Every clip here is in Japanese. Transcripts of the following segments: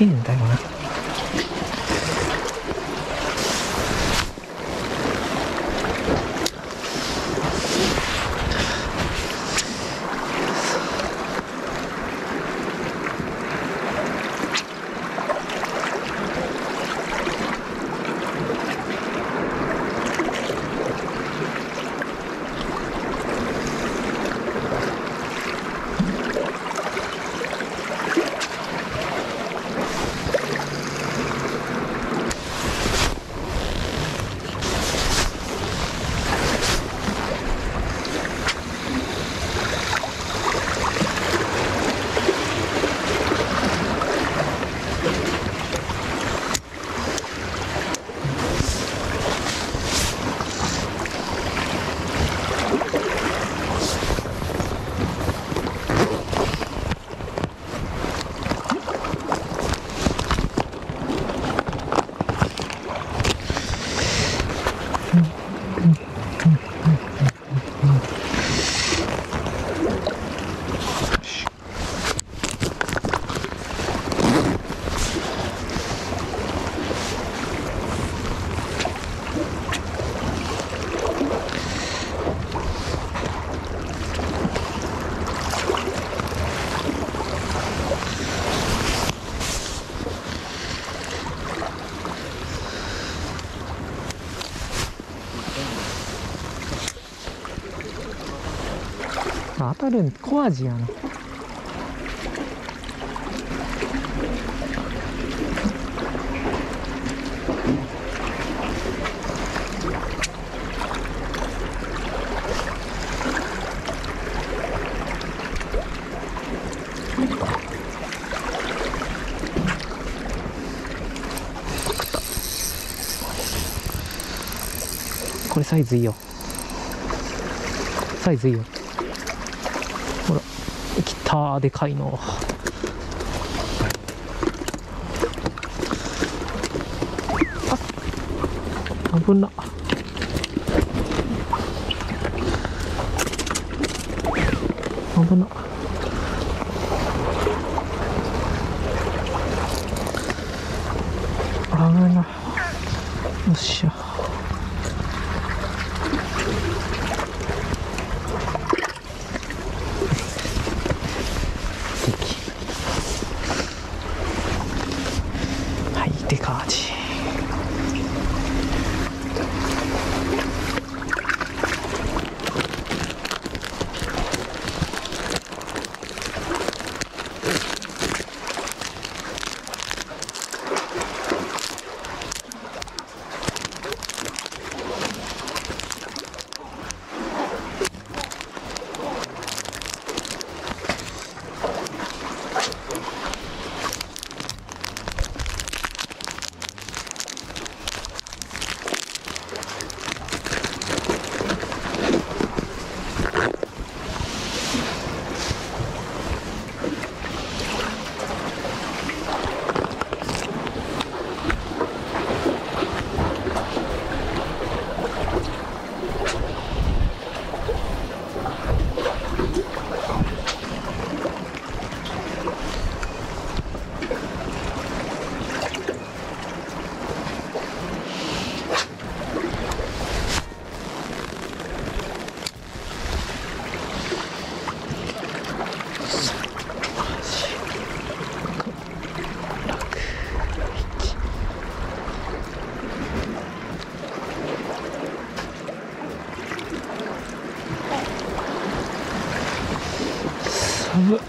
けえんだよ当たるん小アジやなこれサイズいいよ。サイズいいよ。たーでかいの。あ危な。危な危なよっしゃ敵はい寒っ。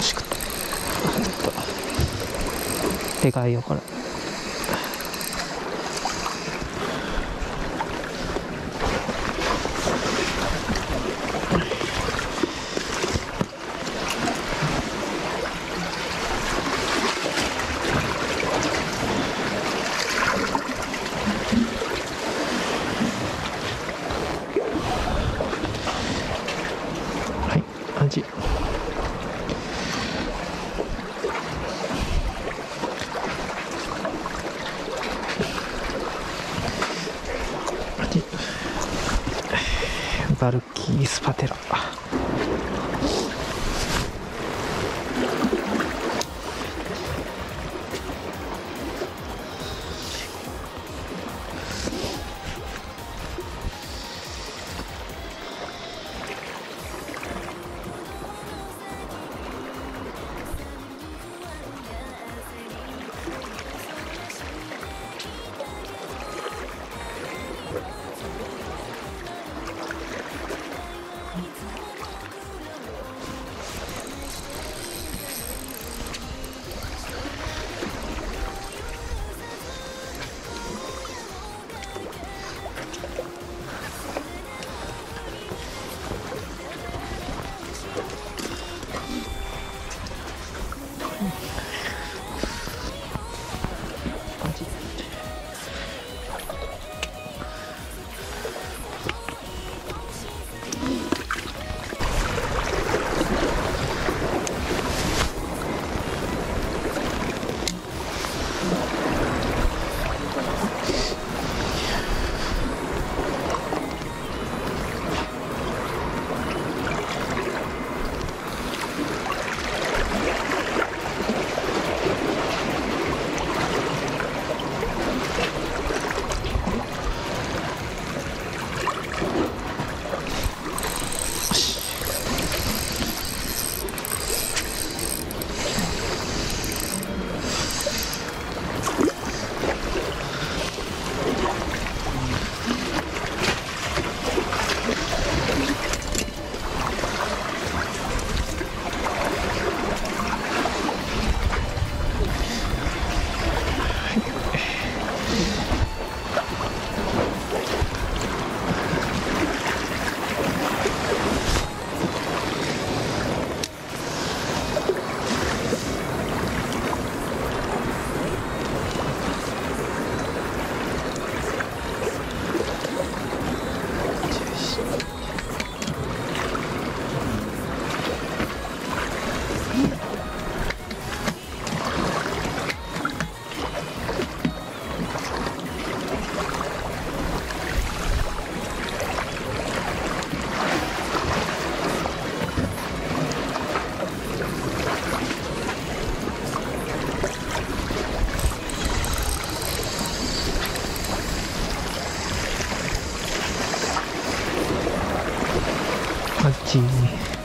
しくっ たあちょっとでかいよこれはい味ガルキースパテラ。好紧。